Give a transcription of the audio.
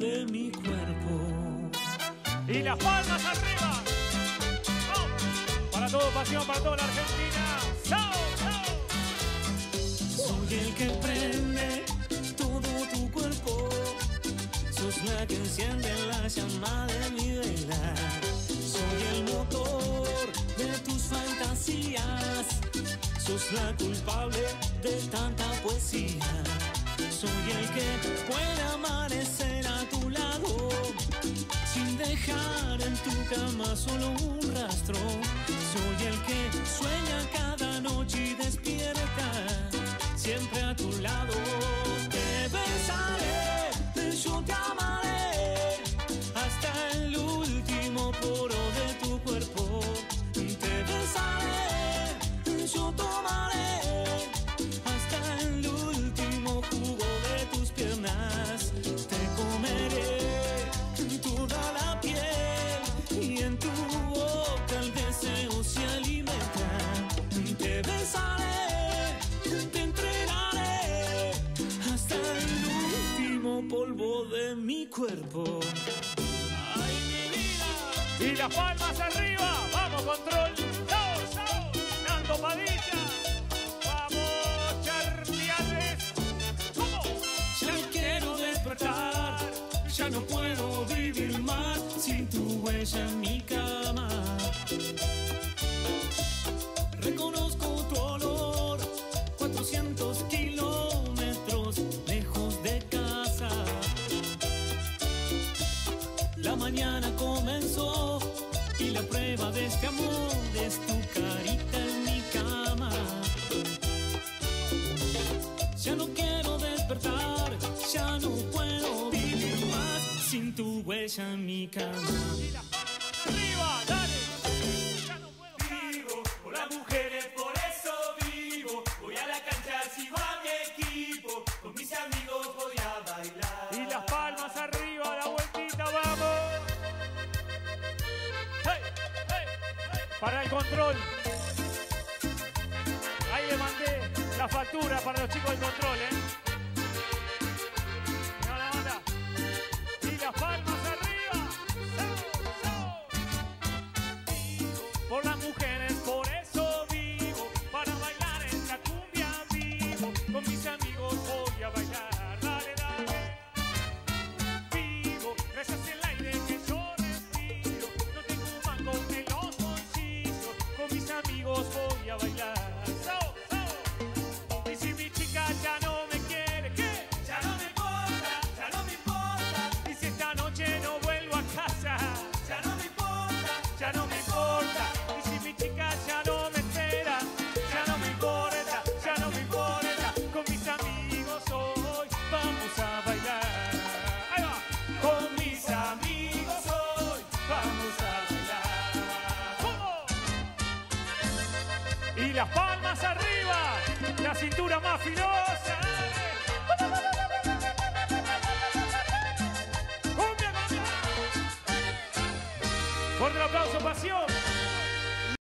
de mi cuerpo. Y las palmas arriba. ¡Oh! Para todo pasión, para toda la Argentina. ¡Chao, chao! Soy el que prende todo tu cuerpo. Sos la que enciende la llama de mi vela. Soy el motor de tus fantasías. Sos la culpable de tanta poesía. Cama solo un rastro. Soy el que sueña cada noche y despierta siempre polvo de mi cuerpo. Ay, mi vida. Y las palmas arriba. Vamos, control. ¡Chao, chao! Nando Padilla. Vamos, Charliales. ¿Cómo? Ya quiero despertar, ya no puedo vivir más sin tu huella en mi cama. Mañana comenzó y la prueba de este amor es tu carita en mi cama. Ya no quiero despertar, ya no puedo vivir más sin tu huella en mi cama. Arriba. Para el control. Ahí le mandé la factura para los chicos del control, ¿eh? La. Y las palmas arriba. Por las mujeres, por eso vivo. Para bailar en la cumbia vivo. Con mis amigos voy a bailar. Dale, dale vivo, Y las palmas arriba, la cintura más filosa.